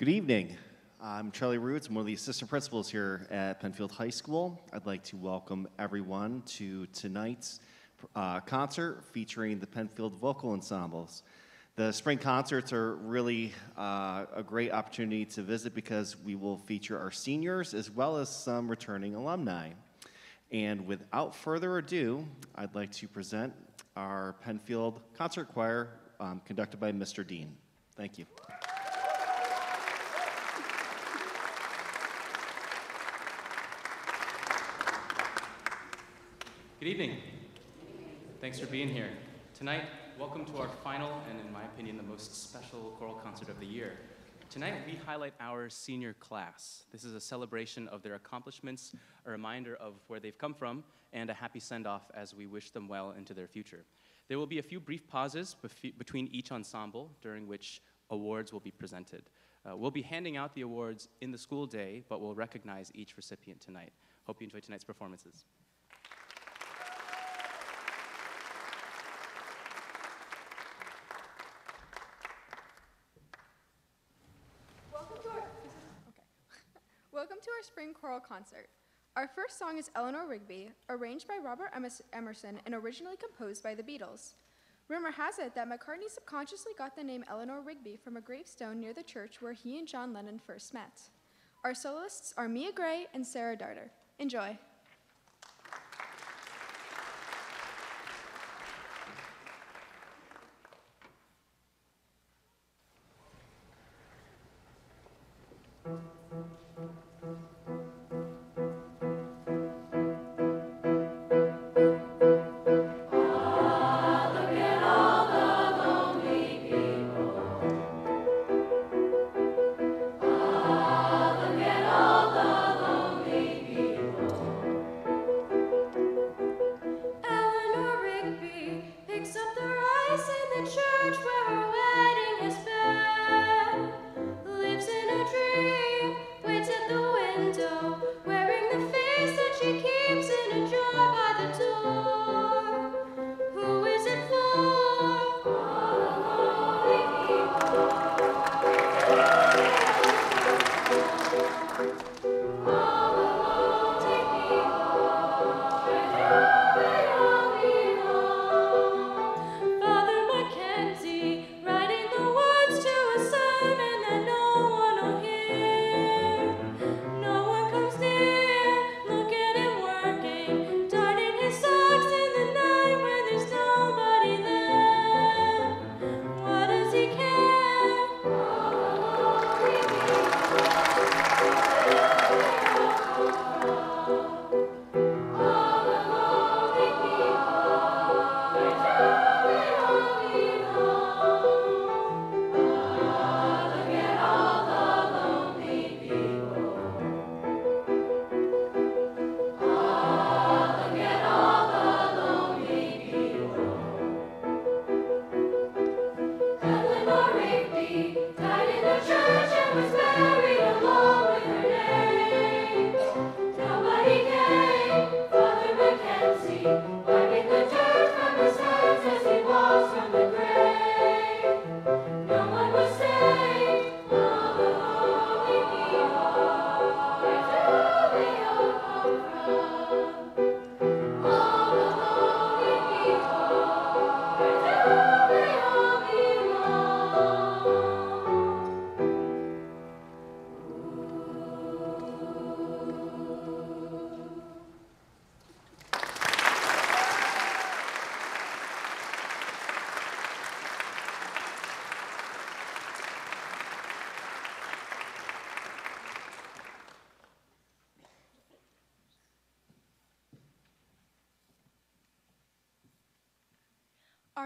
Good evening. I'm Charlie Roots. I'm one of the assistant principals here at Penfield High School. I'd like to welcome everyone to tonight's uh, concert featuring the Penfield Vocal Ensembles. The spring concerts are really uh, a great opportunity to visit because we will feature our seniors as well as some returning alumni. And without further ado, I'd like to present our Penfield Concert Choir um, conducted by Mr. Dean. Thank you. Good evening. Thanks for being here. Tonight, welcome to our final and, in my opinion, the most special choral concert of the year. Tonight, we highlight our senior class. This is a celebration of their accomplishments, a reminder of where they've come from, and a happy send off as we wish them well into their future. There will be a few brief pauses between each ensemble during which awards will be presented. Uh, we'll be handing out the awards in the school day, but we'll recognize each recipient tonight. Hope you enjoy tonight's performances. our spring choral concert. Our first song is Eleanor Rigby, arranged by Robert Emerson and originally composed by the Beatles. Rumor has it that McCartney subconsciously got the name Eleanor Rigby from a gravestone near the church where he and John Lennon first met. Our soloists are Mia Gray and Sarah Darter. Enjoy.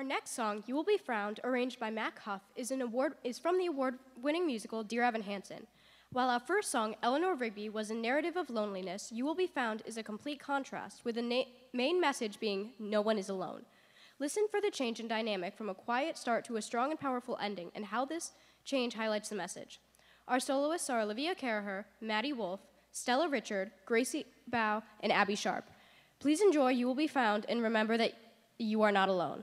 Next song, You Will Be Found, arranged by Mac Huff, is, an award, is from the award-winning musical Dear Evan Hansen. While our first song, Eleanor Rigby, was a narrative of loneliness, You Will Be Found is a complete contrast, with the main message being no one is alone. Listen for the change in dynamic from a quiet start to a strong and powerful ending and how this change highlights the message. Our soloists are Olivia Caraher, Maddie Wolf, Stella Richard, Gracie Bow, and Abby Sharp. Please enjoy You Will Be Found and remember that you are not alone.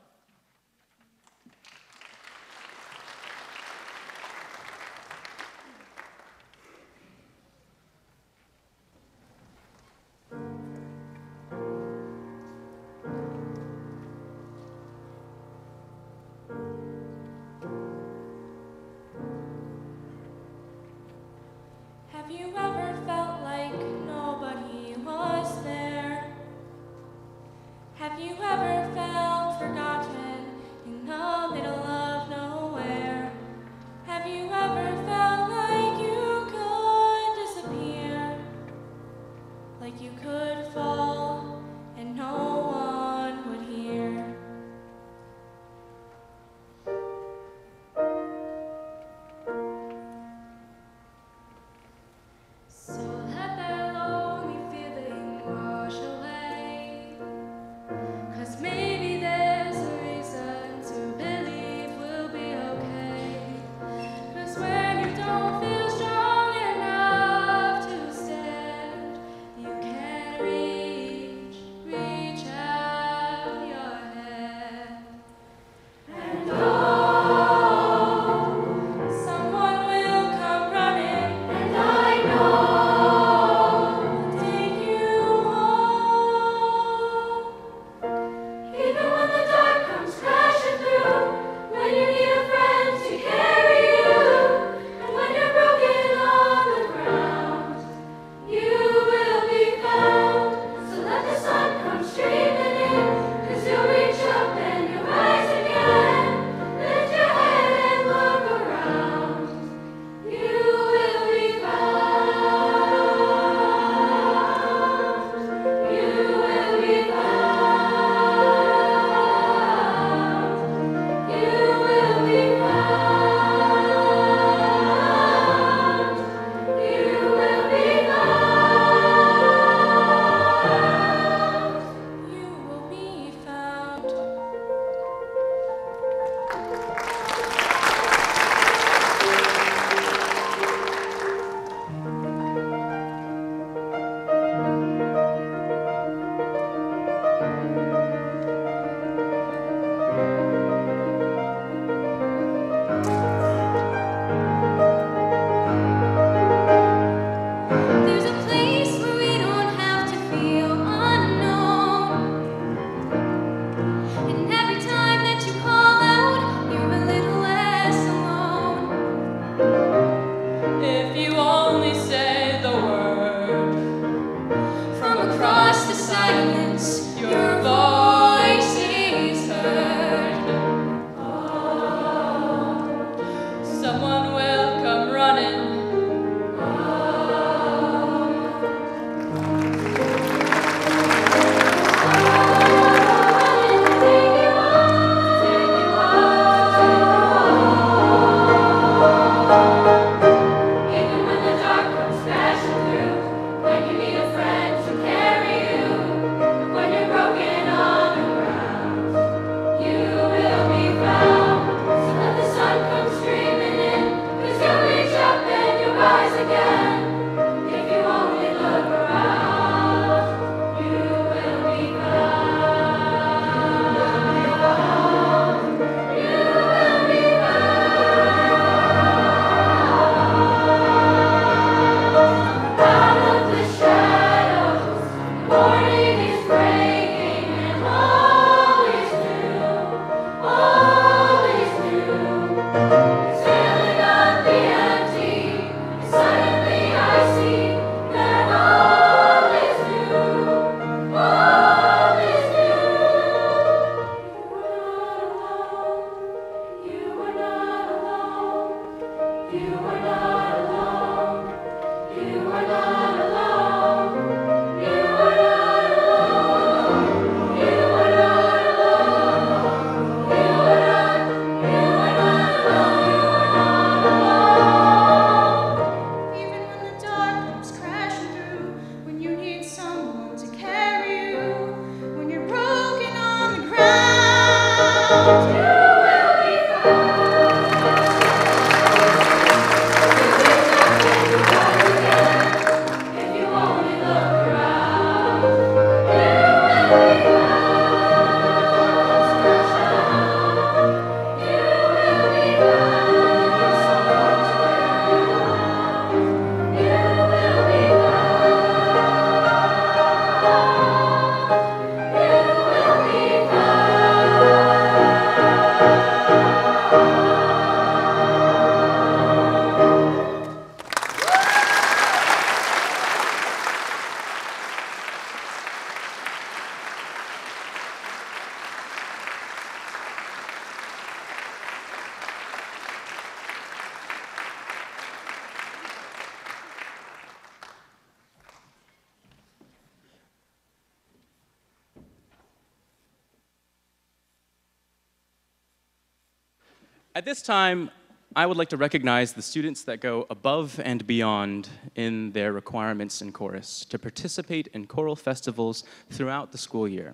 Time, I would like to recognize the students that go above and beyond in their requirements in chorus to participate in choral festivals throughout the school year.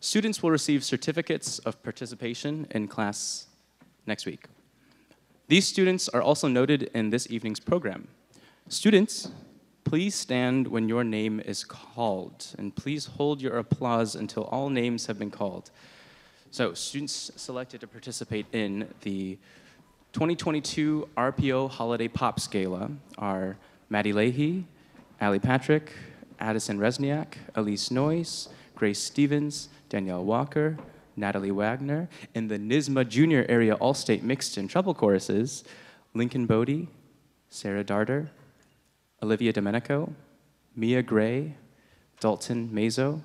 Students will receive certificates of participation in class next week. These students are also noted in this evening's program. Students, please stand when your name is called, and please hold your applause until all names have been called. So, students selected to participate in the 2022 RPO Holiday Pops Gala are Maddie Leahy, Ali Patrick, Addison Resniak, Elise Noyce, Grace Stevens, Danielle Walker, Natalie Wagner. In the NYSSMA Junior Area All-State Mixed and Treble choruses, Lincoln Bodie, Sarah Darter, Olivia Domenico, Mia Gray, Dalton Mazo,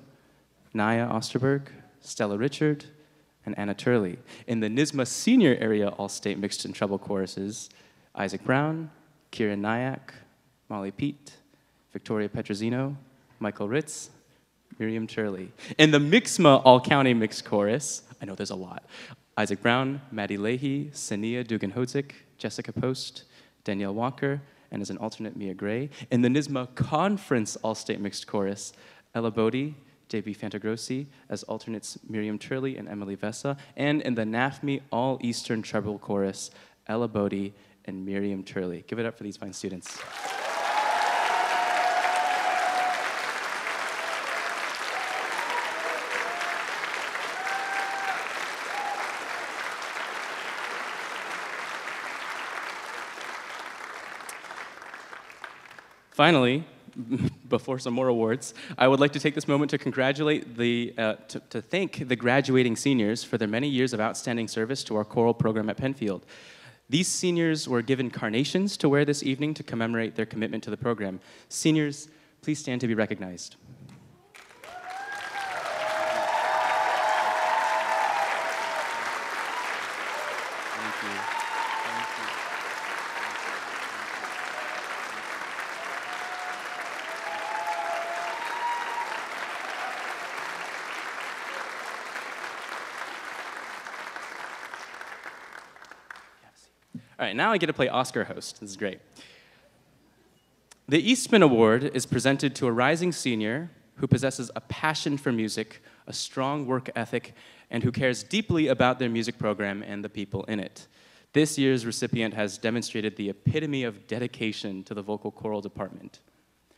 Naya Osterberg, Stella Richard, and Anna Turley. In the NYSSMA Senior Area All-State Mixed and Treble choruses, Isaac Brown, Kieran Nyack, Molly Pete, Victoria Petrozino, Michael Ritz, Miriam Turley. In the Mixma All-County Mixed Chorus, I know there's a lot, Isaac Brown, Maddie Leahy, Sania Dugan Jessica Post, Danielle Walker, and as an alternate, Mia Gray. In the NYSSMA Conference All-State Mixed Chorus, Ella Bodie, JB Fantagrossi, as alternates Miriam Turley and Emily Vessa, and in the NAFME All Eastern Treble Chorus, Ella Bodie and Miriam Turley. Give it up for these fine students. Finally, before some more awards, I would like to take this moment to congratulate the, uh, to, to thank the graduating seniors for their many years of outstanding service to our choral program at Penfield. These seniors were given carnations to wear this evening to commemorate their commitment to the program. Seniors, please stand to be recognized. Now I get to play Oscar host. This is great. The Eastman Award is presented to a rising senior who possesses a passion for music, a strong work ethic, and who cares deeply about their music program and the people in it. This year's recipient has demonstrated the epitome of dedication to the vocal choral department.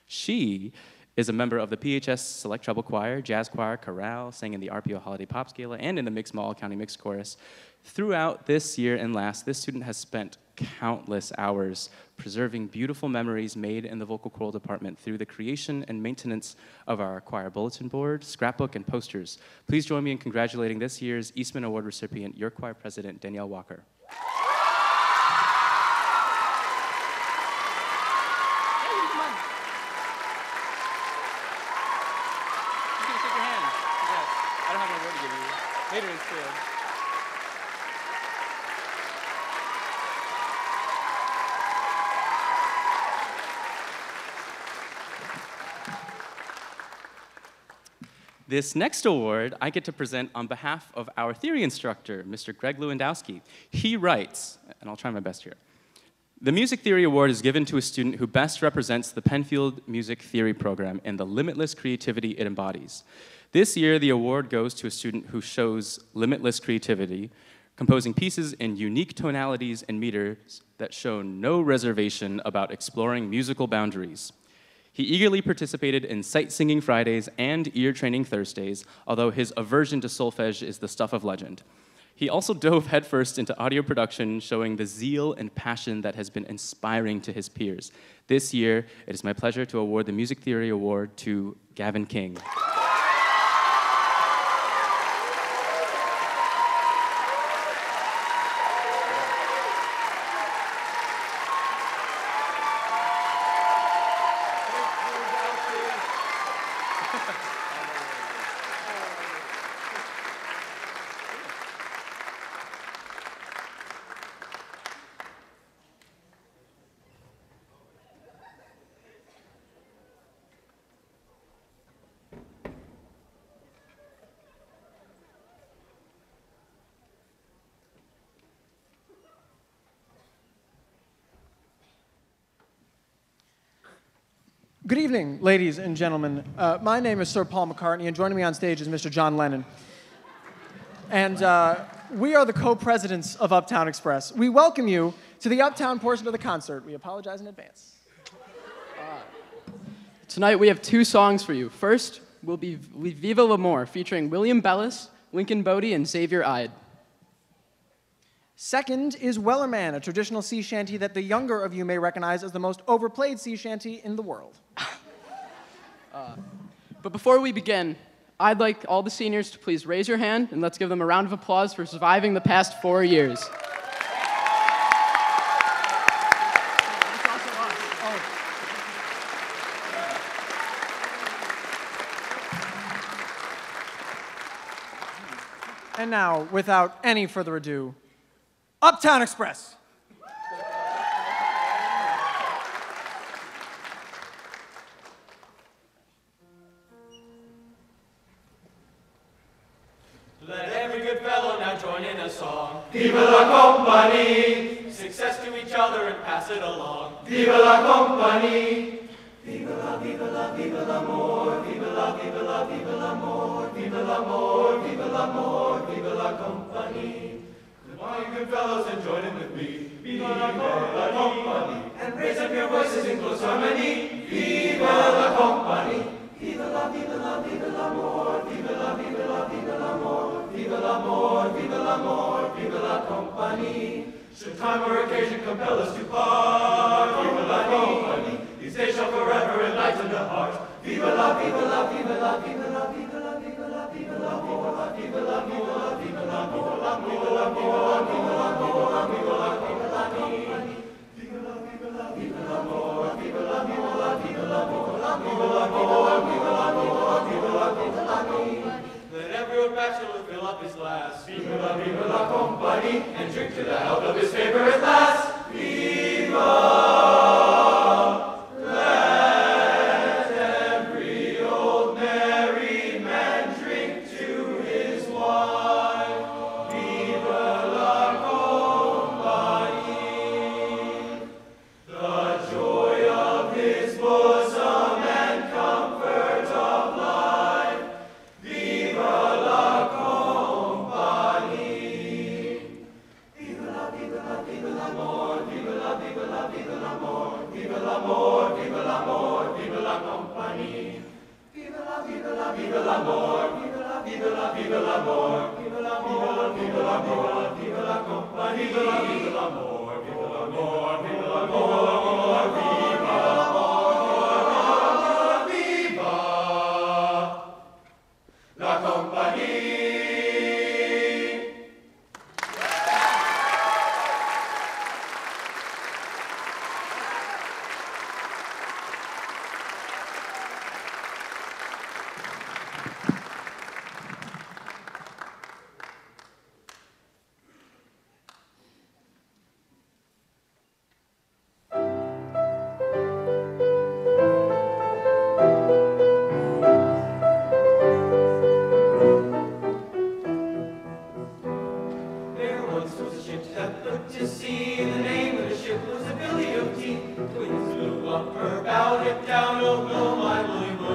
She is a member of the PHS Select Treble Choir, Jazz Choir, Chorale, sang in the RPO Holiday Pops Gala, and in the Mixed Mall County Mixed Chorus. Throughout this year and last, this student has spent countless hours preserving beautiful memories made in the vocal choral department through the creation and maintenance of our choir bulletin board, scrapbook, and posters. Please join me in congratulating this year's Eastman Award recipient, your choir president, Danielle Walker. She's gonna shake your hand. Congrats. I don't have an award to give you. Later in school. This next award I get to present on behalf of our theory instructor, Mr. Greg Lewandowski. He writes, and I'll try my best here. The Music Theory Award is given to a student who best represents the Penfield Music Theory program and the limitless creativity it embodies. This year, the award goes to a student who shows limitless creativity, composing pieces in unique tonalities and meters that show no reservation about exploring musical boundaries. He eagerly participated in Sight Singing Fridays and Ear Training Thursdays, although his aversion to solfege is the stuff of legend. He also dove headfirst into audio production, showing the zeal and passion that has been inspiring to his peers. This year, it is my pleasure to award the Music Theory Award to Gavin King. Evening, ladies and gentlemen. Uh, my name is Sir Paul McCartney, and joining me on stage is Mr. John Lennon. And uh, we are the co presidents of Uptown Express. We welcome you to the Uptown portion of the concert. We apologize in advance. Tonight we have two songs for you. First will be Viva L'Amour, featuring William Bellis, Lincoln Bodie, and Xavier Ide. Second is Wellerman, a traditional sea shanty that the younger of you may recognize as the most overplayed sea shanty in the world. Uh, but before we begin, I'd like all the seniors to please raise your hand and let's give them a round of applause for surviving the past four years. And now, without any further ado, Uptown Express. Viva la company! Success to each other and pass it along. Viva la company! Viva la, viva la, viva l'amor. Viva la, viva la, viva l'amor. Viva l'amor, viva l'amor, viva la company. Come on, good fellows, and join in with me. Viva la company! And raise up your voices in close harmony. Viva la company! Viva la, viva la, viva l'amor. Viva la, viva la, viva l'amor vive l'amour, vive l'amour, vive la compagnie. Should time or occasion compel us to part, vive la compagnie. These days shall forever enlighten the heart. Vive la, vive la, vive la, vive la, vive la, vive la, vive l'amour, vive l'amour, vive l'amour, vive l'amour, vive l'amour, vive la compagnie. Vive la, vive la, vive l'amour, vive l'amour, vive l'amour, vive l'amour, vive l'amour. Every bachelor fill up his glass. Viva la, viva la company, and drink to the health of his favorite lass. Viva! Bow it down, oh no, my boy!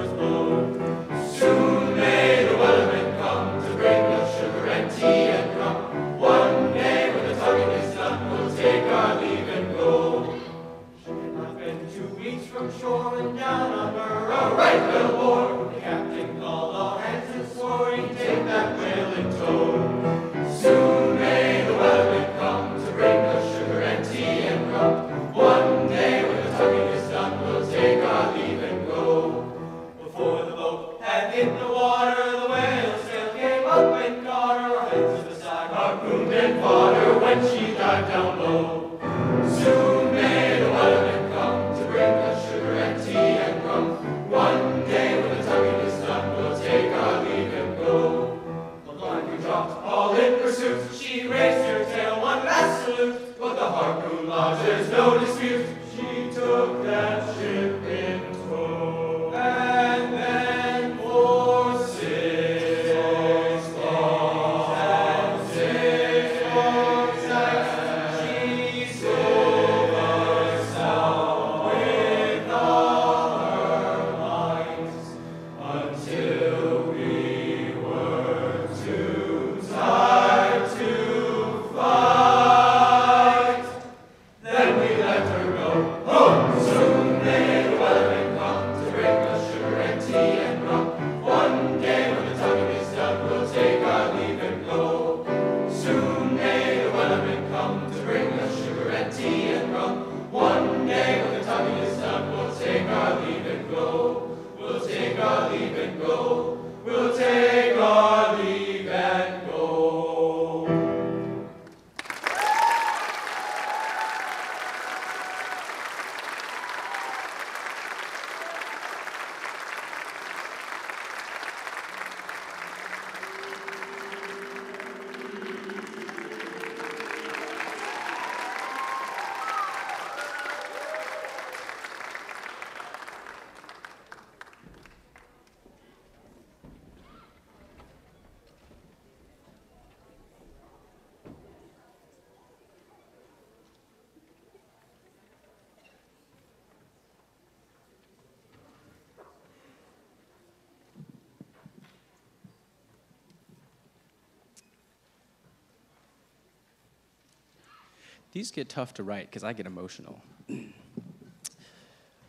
These get tough to write because I get emotional.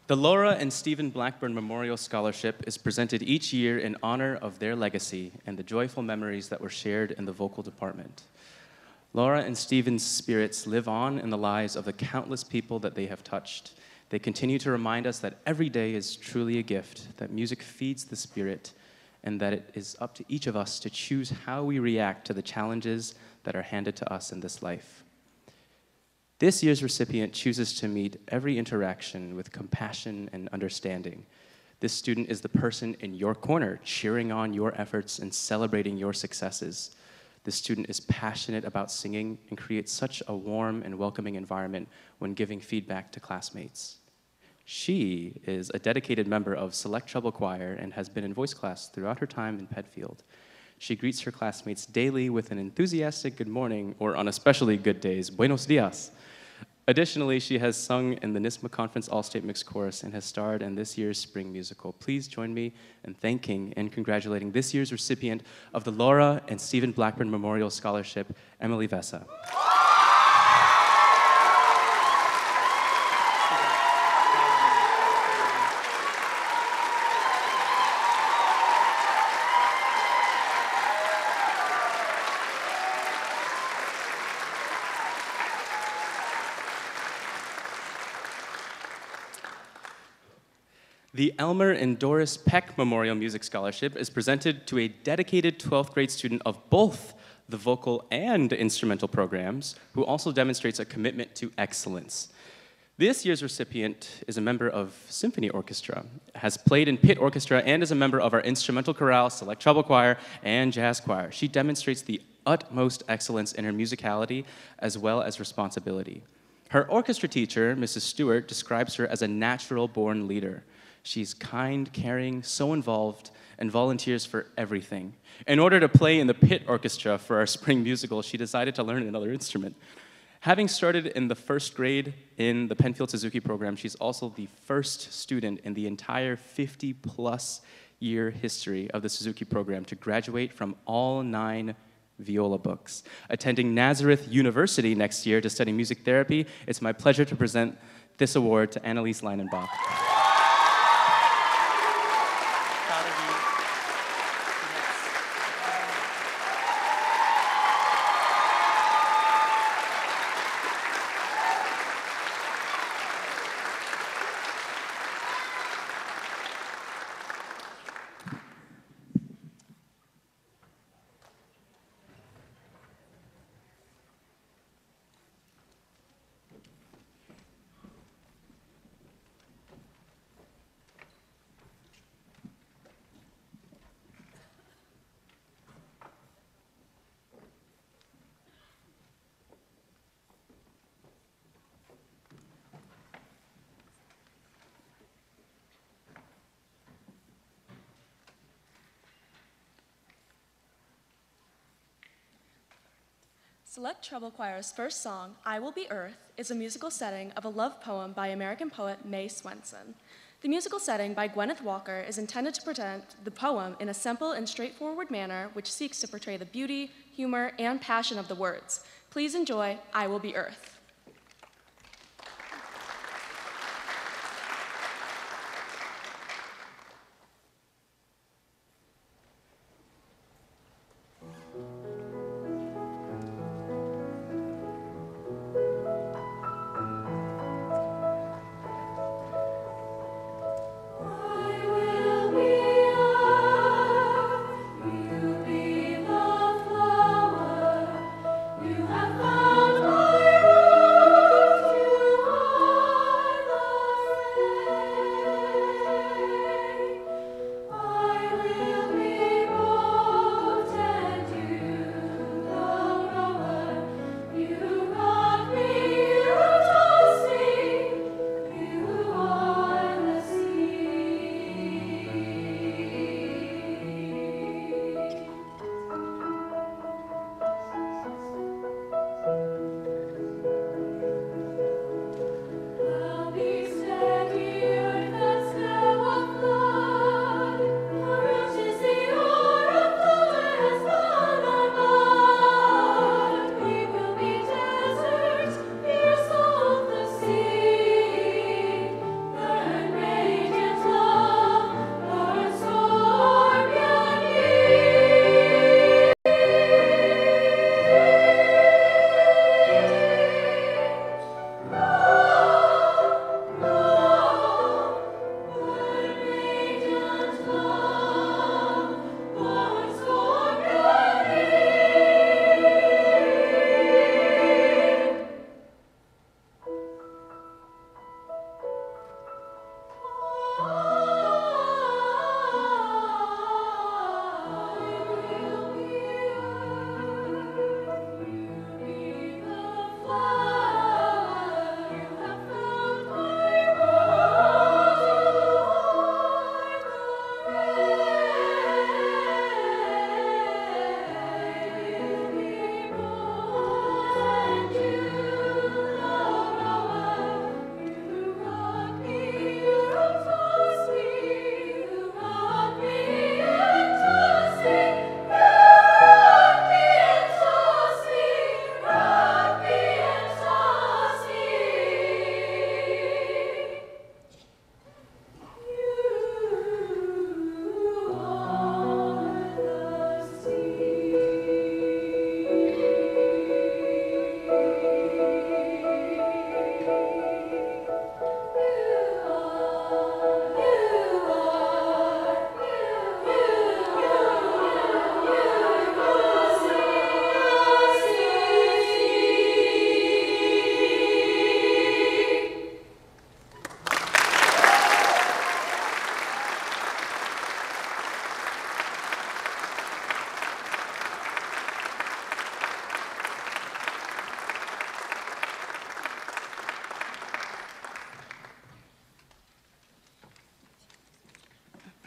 the Laura and Stephen Blackburn Memorial Scholarship is presented each year in honor of their legacy and the joyful memories that were shared in the vocal department. Laura and Stephen's spirits live on in the lives of the countless people that they have touched. They continue to remind us that every day is truly a gift, that music feeds the spirit, and that it is up to each of us to choose how we react to the challenges that are handed to us in this life. This year's recipient chooses to meet every interaction with compassion and understanding. This student is the person in your corner, cheering on your efforts and celebrating your successes. This student is passionate about singing and creates such a warm and welcoming environment when giving feedback to classmates. She is a dedicated member of Select Treble Choir and has been in voice class throughout her time in Penfield. She greets her classmates daily with an enthusiastic good morning, or on especially good days, buenos dias. Additionally, she has sung in the NYSSMA Conference All-State Mixed Chorus and has starred in this year's spring musical. Please join me in thanking and congratulating this year's recipient of the Laura and Stephen Blackburn Memorial Scholarship, Emily Vessa. The Elmer and Doris Peck Memorial Music Scholarship is presented to a dedicated 12th grade student of both the vocal and instrumental programs who also demonstrates a commitment to excellence. This year's recipient is a member of Symphony Orchestra, has played in pit orchestra, and is a member of our instrumental chorale, select treble choir, and jazz choir. She demonstrates the utmost excellence in her musicality as well as responsibility. Her orchestra teacher, Mrs. Stewart, describes her as a natural born leader. She's kind, caring, so involved, and volunteers for everything. In order to play in the pit orchestra for our spring musical, she decided to learn another instrument. Having started in the first grade in the Penfield Suzuki program, she's also the first student in the entire 50 plus year history of the Suzuki program to graduate from all nine viola books. Attending Nazareth University next year to study music therapy, it's my pleasure to present this award to Annalise Leinenbach. Select Treble Choir's first song, I Will Be Earth, is a musical setting of a love poem by American poet May Swenson. The musical setting by Gwyneth Walker is intended to present the poem in a simple and straightforward manner which seeks to portray the beauty, humor, and passion of the words. Please enjoy I Will Be Earth.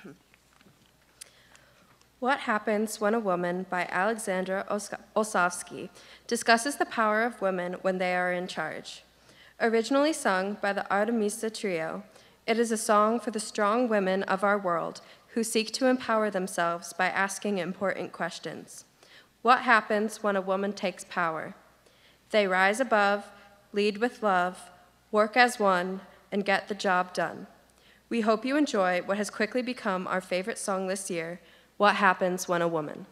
What Happens When a Woman by Alexandra Olsavsky discusses the power of women when they are in charge. Originally sung by the Artemisia Trio, it is a song for the strong women of our world who seek to empower themselves by asking important questions. What happens when a woman takes power? They rise above, lead with love, work as one, and get the job done. We hope you enjoy what has quickly become our favorite song this year, What Happens When a Woman.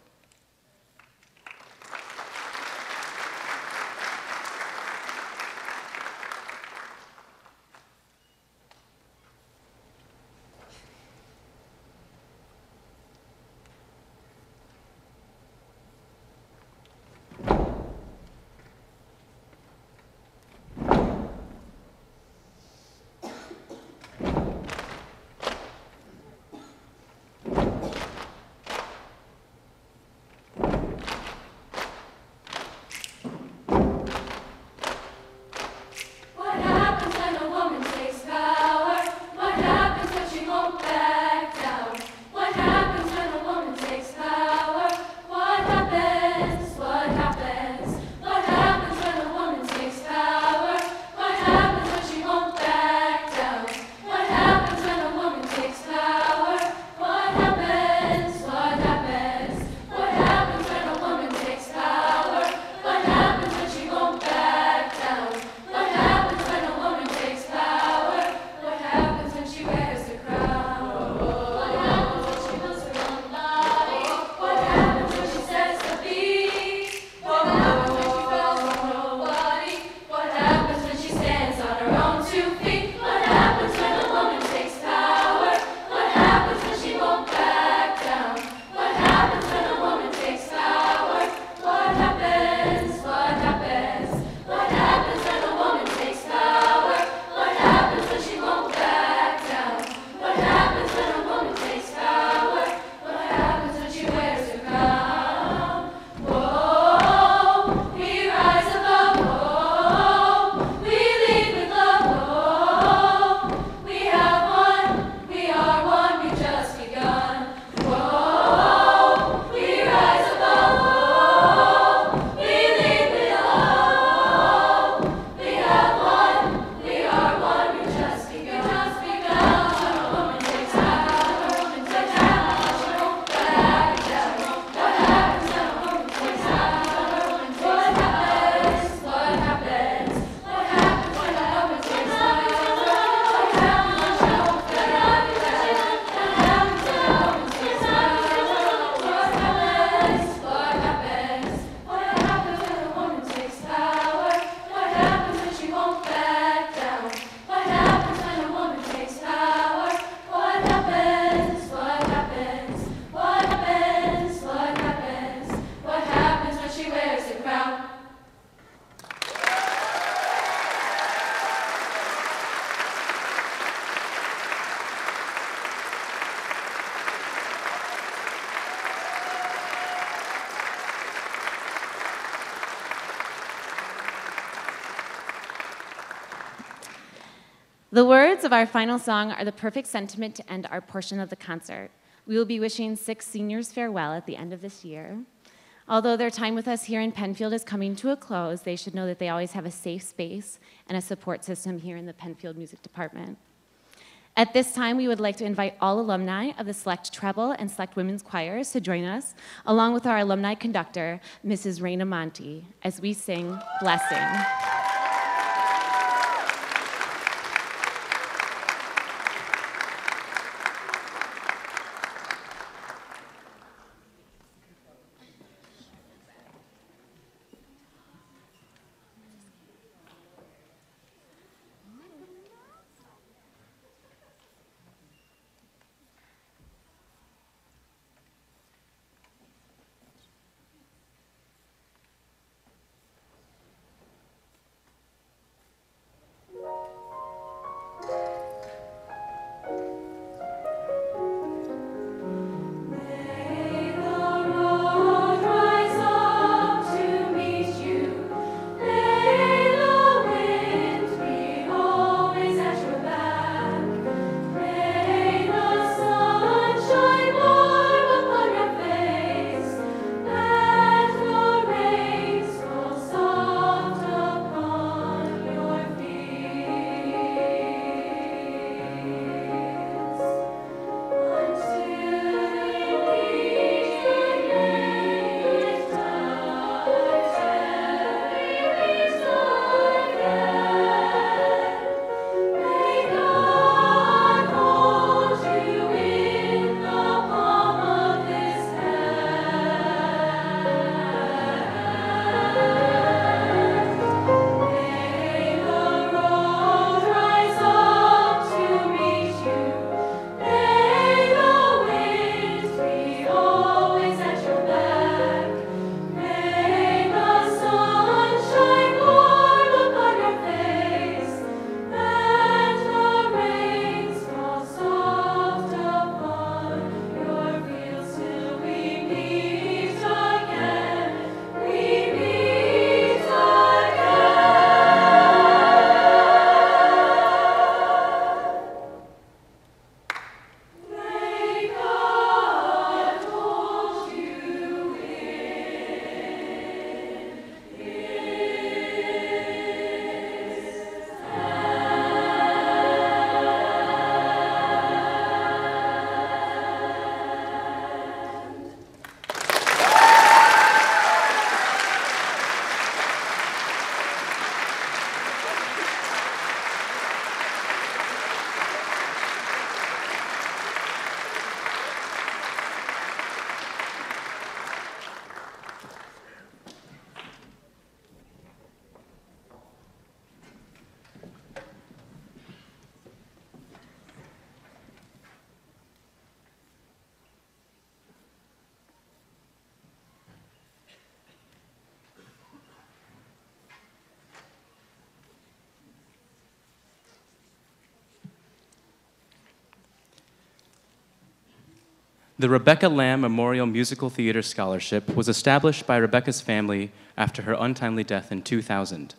Of our final song are the perfect sentiment to end our portion of the concert. We will be wishing six seniors farewell at the end of this year. Although their time with us here in Penfield is coming to a close, they should know that they always have a safe space and a support system here in the Penfield Music Department. At this time, we would like to invite all alumni of the Select Treble and Select Women's Choirs to join us, along with our alumni conductor, Mrs. Raina Monti, as we sing Blessing. The Rebecca Lamb Memorial Musical Theater Scholarship was established by Rebecca's family after her untimely death in 2000.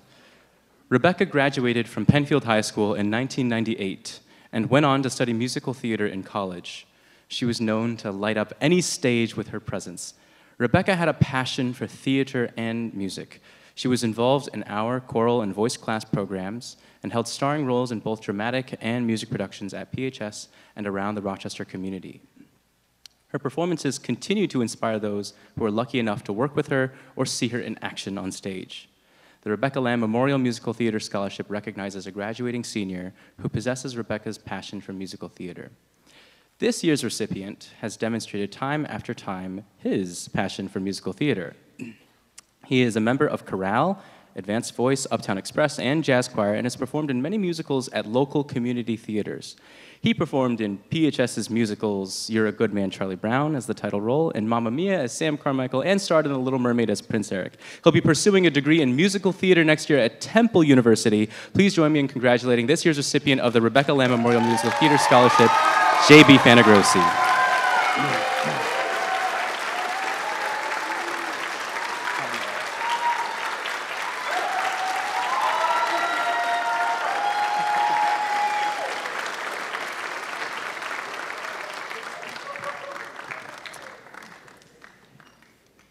Rebecca graduated from Penfield High School in 1998 and went on to study musical theater in college. She was known to light up any stage with her presence. Rebecca had a passion for theater and music. She was involved in our choral and voice class programs and held starring roles in both dramatic and music productions at PHS and around the Rochester community. Her performances continue to inspire those who are lucky enough to work with her or see her in action on stage. The Rebecca Lamb Memorial Musical Theater Scholarship recognizes a graduating senior who possesses Rebecca's passion for musical theater. This year's recipient has demonstrated time after time his passion for musical theater. He is a member of chorale, advanced voice, Uptown Express, and jazz choir, and has performed in many musicals at local community theaters. He performed in PHS's musicals You're a Good Man, Charlie Brown as the title role, and Mamma Mia as Sam Carmichael, and starred in The Little Mermaid as Prince Eric. He'll be pursuing a degree in musical theater next year at Temple University. Please join me in congratulating this year's recipient of the Rebecca Lamb Memorial Musical Theater Scholarship, J.B. Fantagrossi.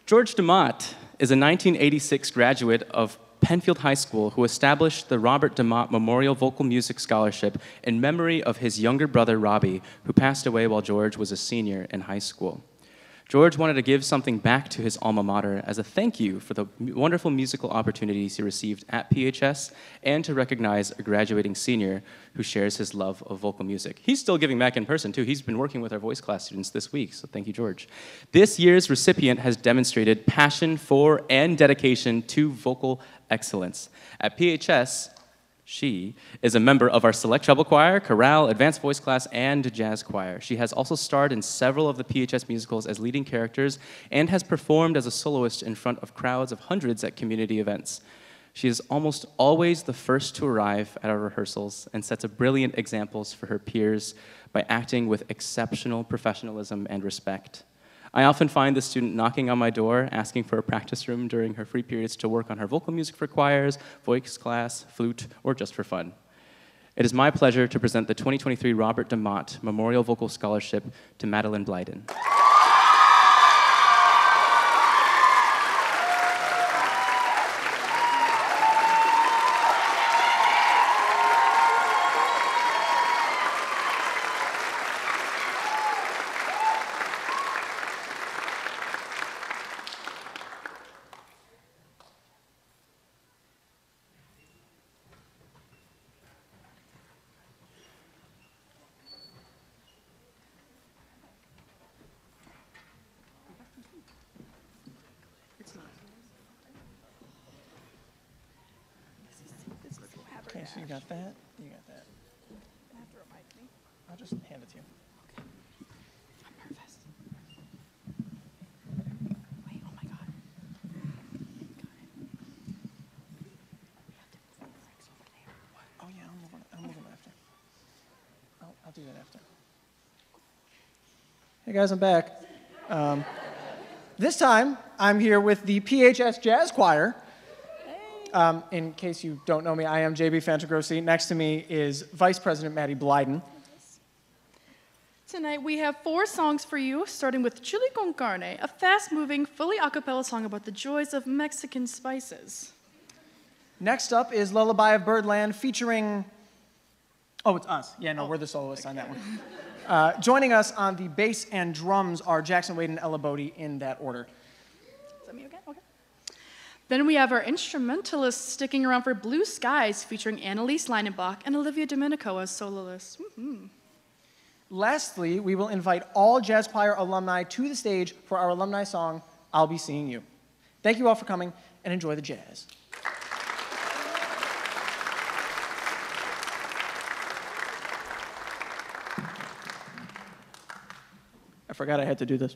George DeMott is a 1986 graduate of Penfield High School who established the Robert DeMott Memorial Vocal Music Scholarship in memory of his younger brother Robbie, who passed away while George was a senior in high school. George wanted to give something back to his alma mater as a thank you for the wonderful musical opportunities he received at PHS and to recognize a graduating senior who shares his love of vocal music. He's still giving back in person, too. He's been working with our voice class students this week, so thank you, George. This year's recipient has demonstrated passion for and dedication to vocal excellence. At PHS, she is a member of our select treble choir, chorale, advanced voice class, and jazz choir. She has also starred in several of the PHS musicals as leading characters and has performed as a soloist in front of crowds of hundreds at community events. She is almost always the first to arrive at our rehearsals and sets a brilliant examples for her peers by acting with exceptional professionalism and respect. I often find the student knocking on my door asking for a practice room during her free periods to work on her vocal music for choirs, voice class, flute, or just for fun. It is my pleasure to present the 2023 Robert DeMott Memorial Vocal Scholarship to Madeline Blyden. Okay, so you got that, you got that. I'll just hand it to you. Oh, yeah, I'll move on, I'll move on after. I'll, I'll do that after. Hey, guys, I'm back. Um, this time, I'm here with the PHS Jazz Choir. Um, in case you don't know me, I am JB Fantagrossi. Next to me is Vice President Maddie Blyden. Tonight we have four songs for you, starting with Chili con Carne, a fast-moving, fully a cappella song about the joys of Mexican spices. Next up is Lullaby of Birdland featuring. Oh, it's us. Yeah, no, we're the soloists on that one. Uh, joining us on the bass and drums are Jackson Wade and Ella Bodie in that order. Is that me again? Okay. Then we have our instrumentalists sticking around for Blue Skies, featuring Annalise Leinenbach and Olivia Domenico as soloists. Woohoo. Lastly, we will invite all Jazz Choir alumni to the stage for our alumni song, I'll Be Seeing You. Thank you all for coming and enjoy the jazz. Forgot I had to do this.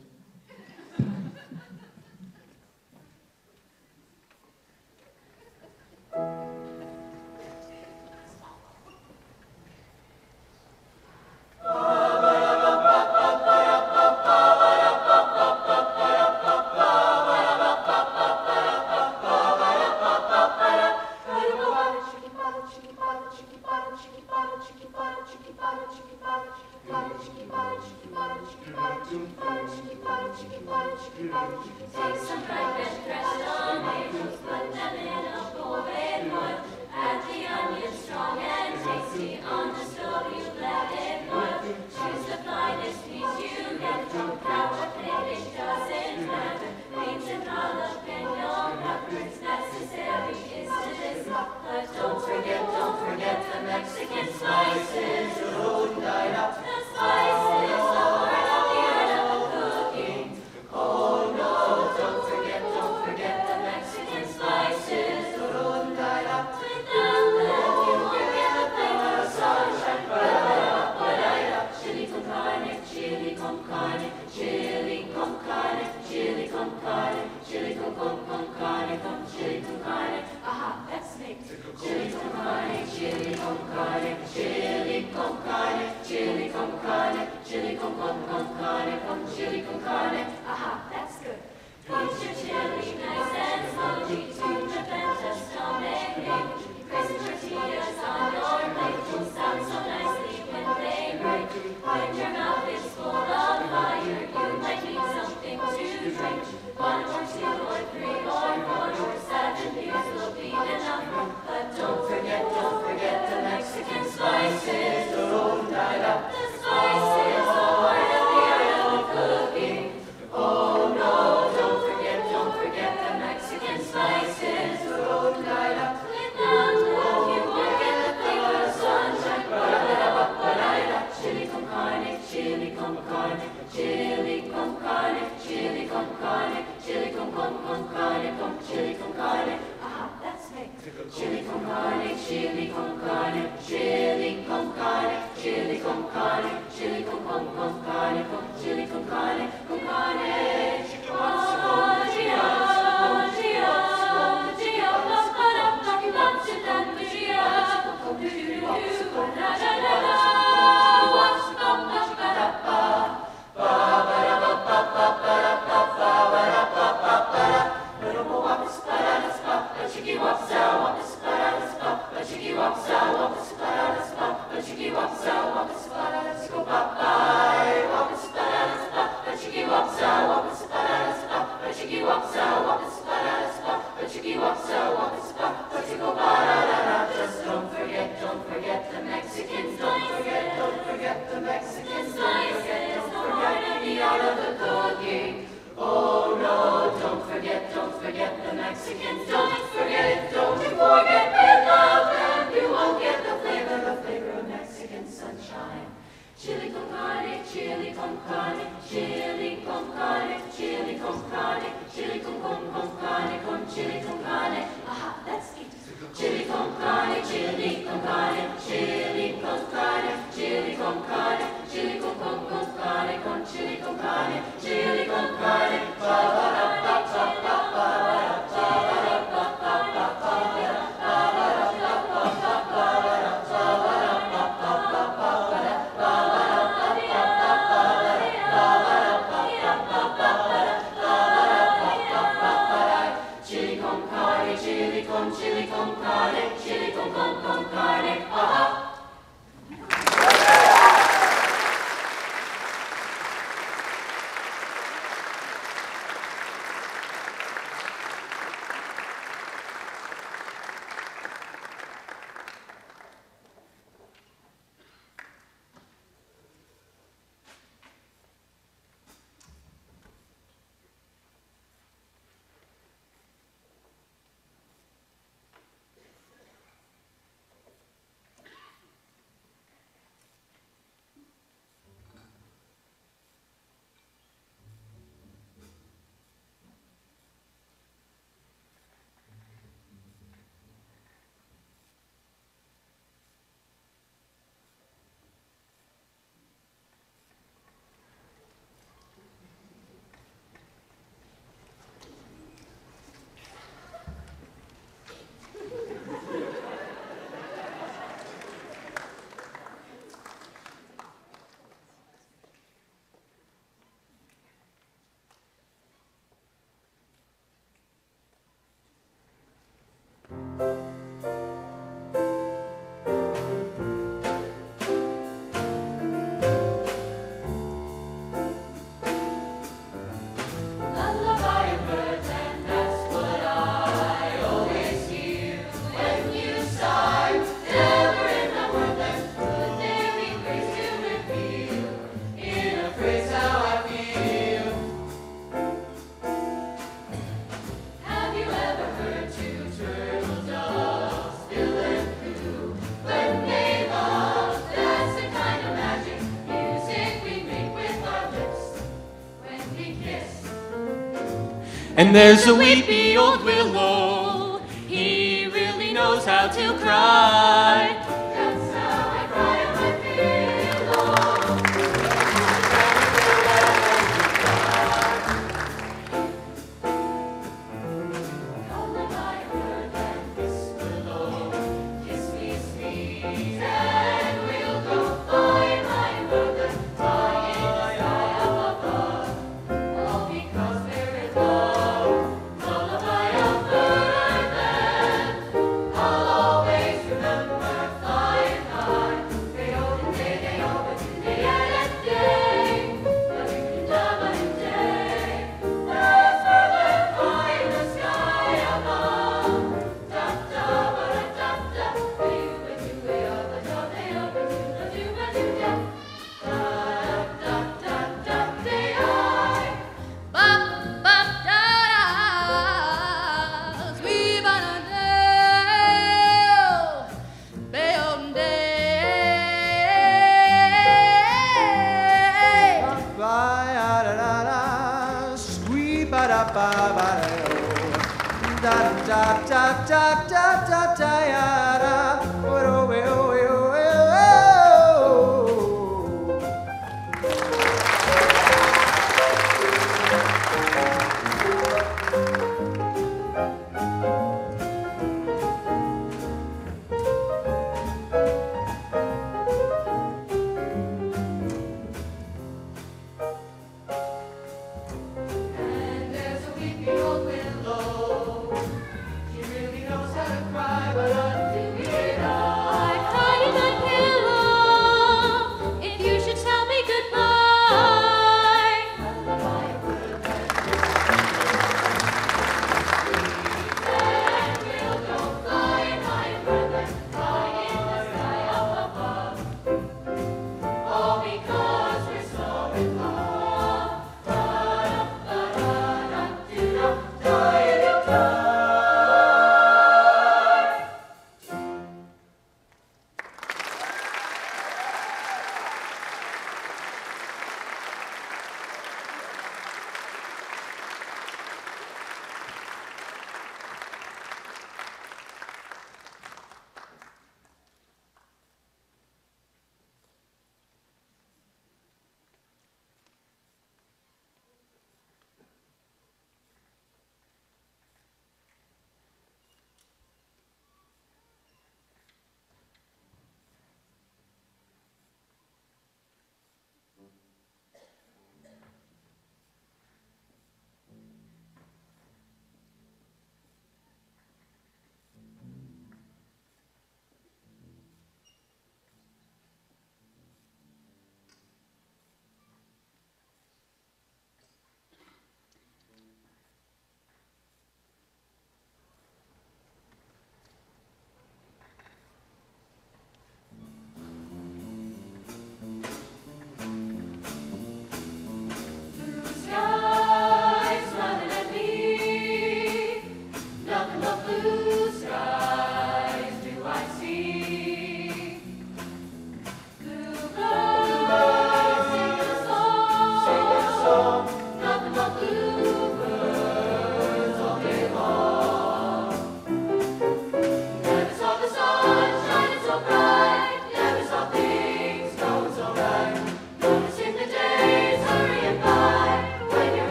There's a weepy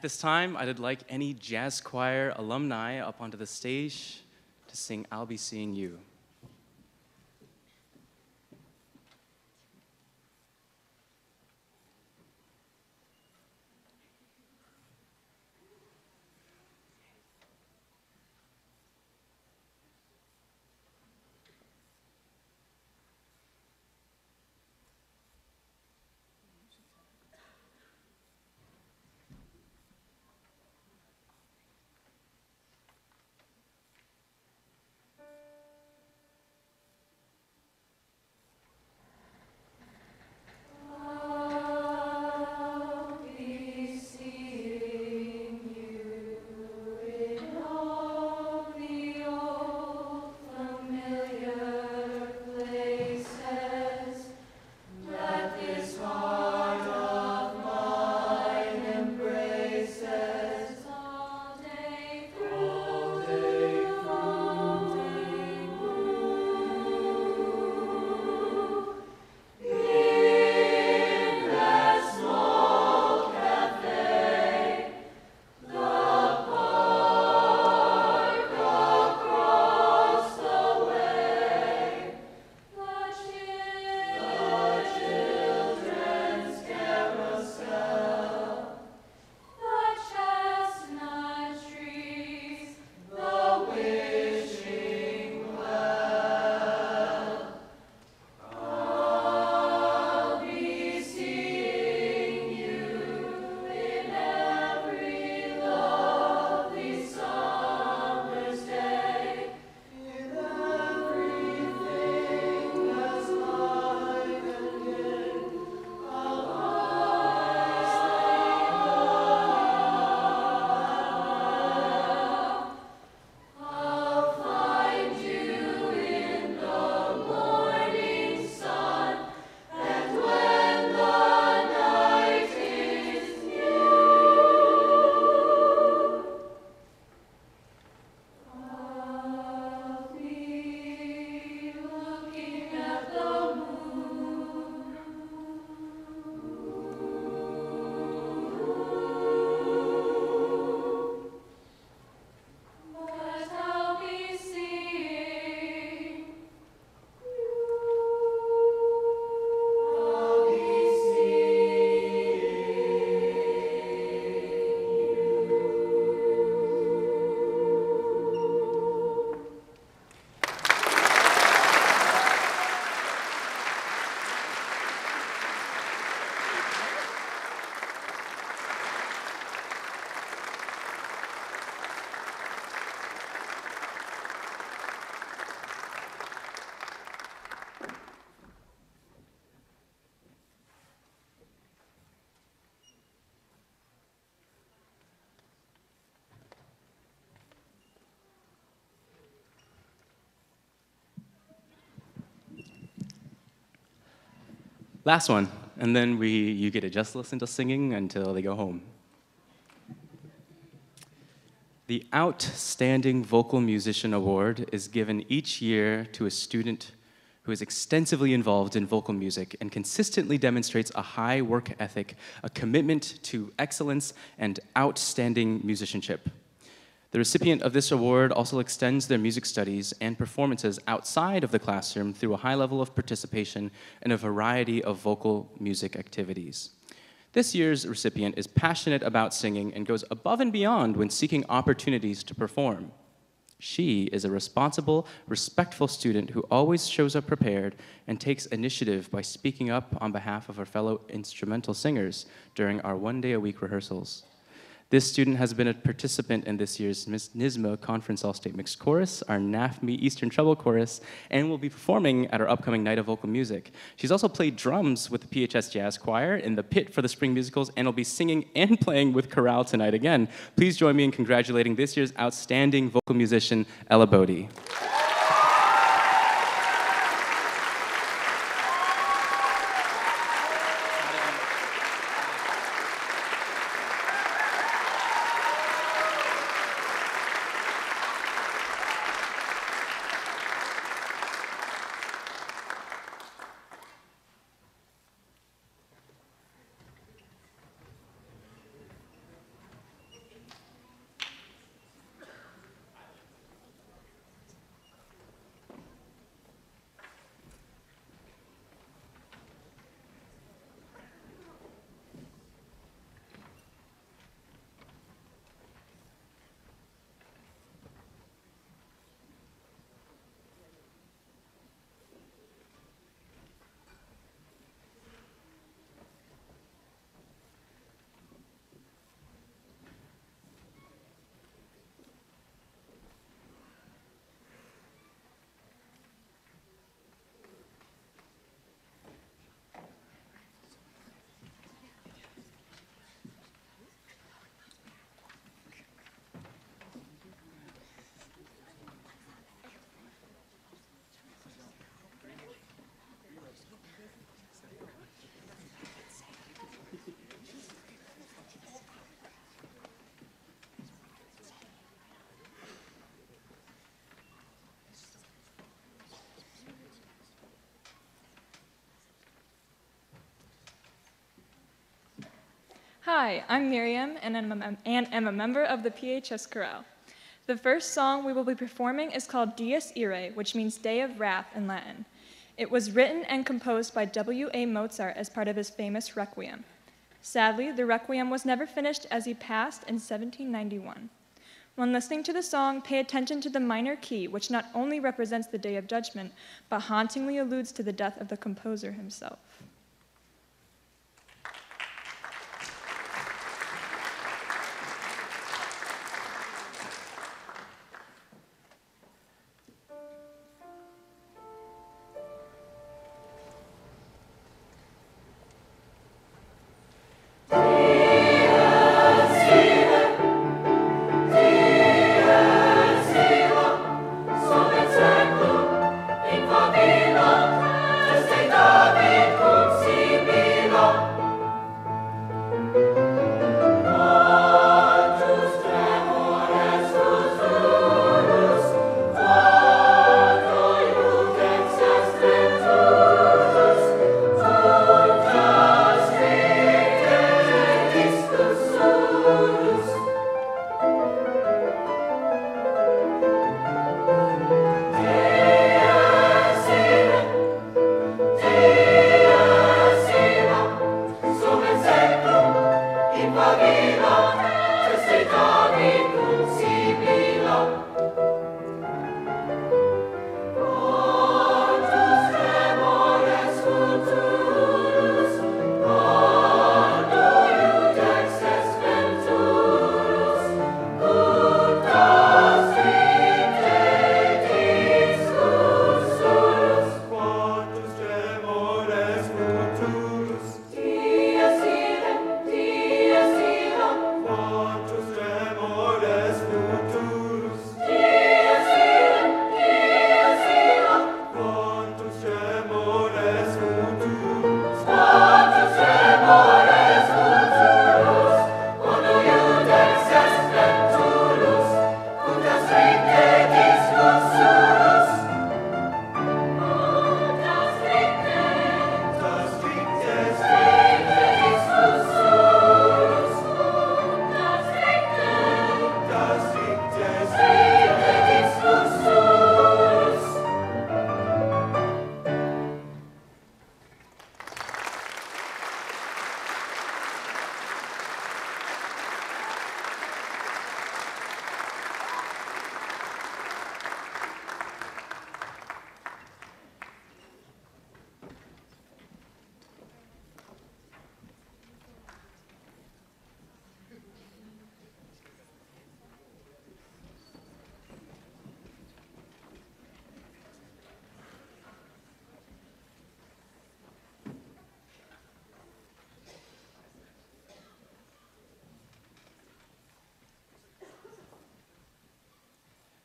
At this time, I'd like any jazz choir alumni up onto the stage to sing I'll Be Seeing You. Last one, and then we, you get to just listen to singing until they go home. The Outstanding Vocal Musician Award is given each year to a student who is extensively involved in vocal music and consistently demonstrates a high work ethic, a commitment to excellence, and outstanding musicianship. The recipient of this award also extends their music studies and performances outside of the classroom through a high level of participation in a variety of vocal music activities. This year's recipient is passionate about singing and goes above and beyond when seeking opportunities to perform. She is a responsible, respectful student who always shows up prepared and takes initiative by speaking up on behalf of her fellow instrumental singers during our one day a week rehearsals. This student has been a participant in this year's Miss NYSSMA Conference All-State Mixed Chorus, our NAFME Eastern Treble Chorus, and will be performing at our upcoming Night of Vocal Music. She's also played drums with the PHS Jazz Choir in the pit for the spring musicals and will be singing and playing with chorale tonight again. Please join me in congratulating this year's outstanding vocal musician, Ella Bodie. Hi, I'm Miriam, and I'm, a member of the PHS chorale. The first song we will be performing is called Dies Irae, which means Day of Wrath in Latin. It was written and composed by W.A. Mozart as part of his famous Requiem. Sadly, the Requiem was never finished as he passed in 1791. When listening to the song, pay attention to the minor key, which not only represents the Day of Judgment, but hauntingly alludes to the death of the composer himself.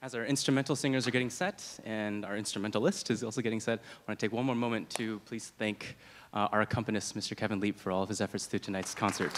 As our instrumental singers are getting set and our instrumentalist is also getting set, I want to take one more moment to please thank uh, our accompanist, Mr. Kevin Leap, for all of his efforts through tonight's concert.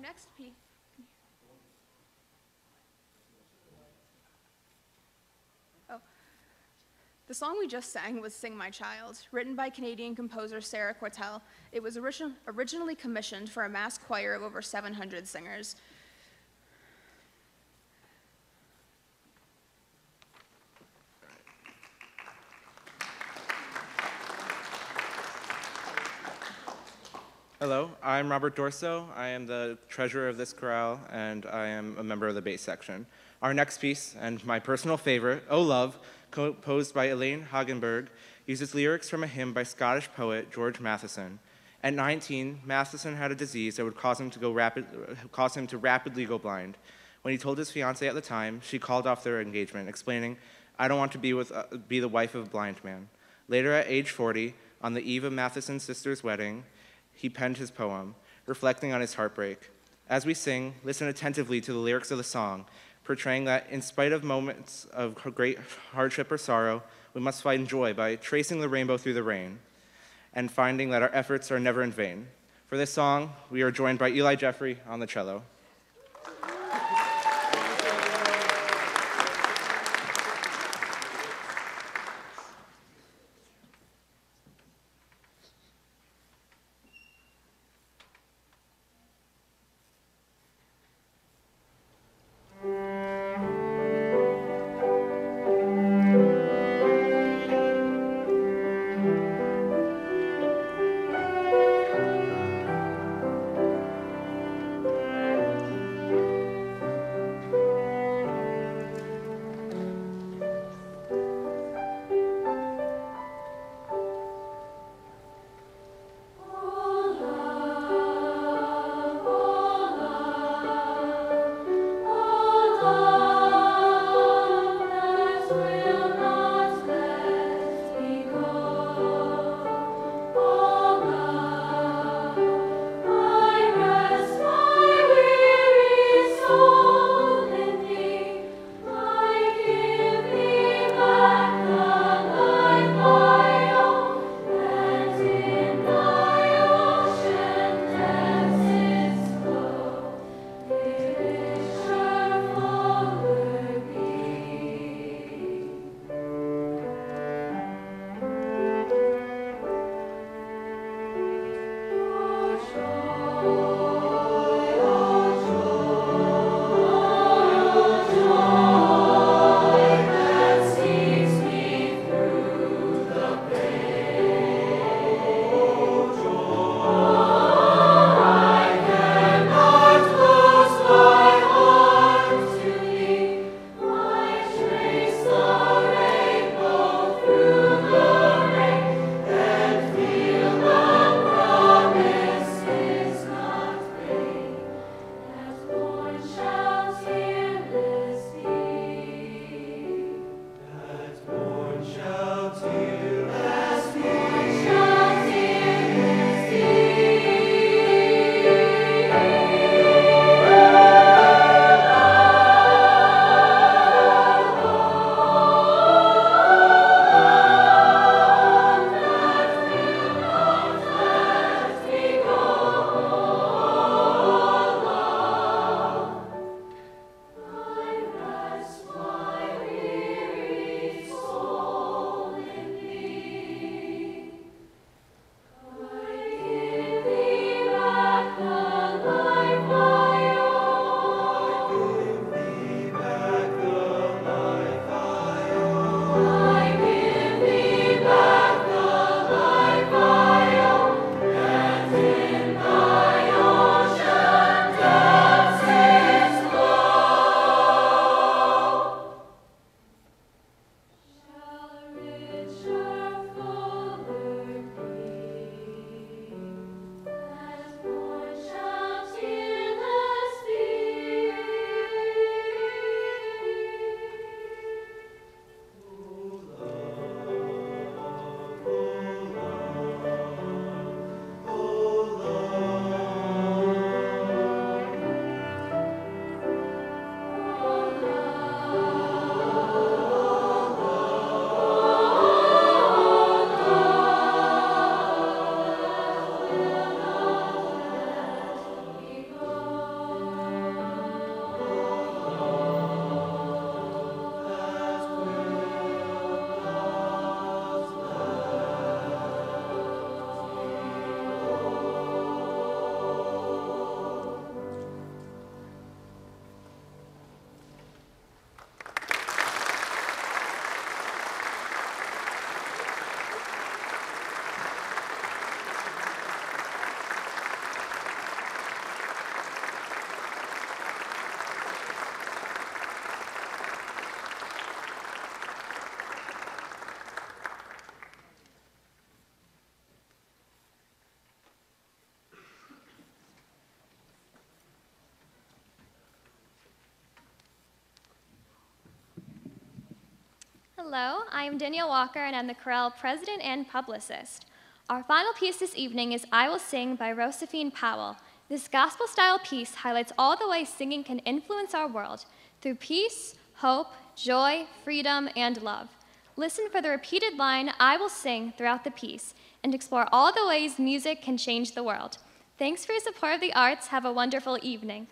Next. Oh. The song we just sang was Sing My Child, written by Canadian composer Sarah Quartel. It was origin- originally commissioned for a mass choir of over 700 singers. Hello, I'm Robert Dorso. I am the treasurer of this chorale, and I am a member of the bass section. Our next piece, and my personal favorite, Oh Love, composed by Elaine Hagenberg, uses lyrics from a hymn by Scottish poet George Matheson. At 19, Matheson had a disease that would cause him to, go rapid, cause him to rapidly go blind. When he told his fiancée at the time, she called off their engagement, explaining, I don't want to be, with, uh, be the wife of a blind man. Later, at age 40, on the eve of Matheson's sister's wedding, he penned his poem, reflecting on his heartbreak. As we sing, listen attentively to the lyrics of the song, portraying that in spite of moments of great hardship or sorrow, we must find joy by tracing the rainbow through the rain and finding that our efforts are never in vain. For this song, we are joined by Eli Jeffrey on the cello. Hello, I am Danielle Walker, and I'm the chorale president and publicist. Our final piece this evening is I Will Sing by Josephine Powell. This gospel style piece highlights all the ways singing can influence our world through peace, hope, joy, freedom, and love. Listen for the repeated line, I will sing, throughout the piece, and explore all the ways music can change the world. Thanks for your support of the arts. Have a wonderful evening.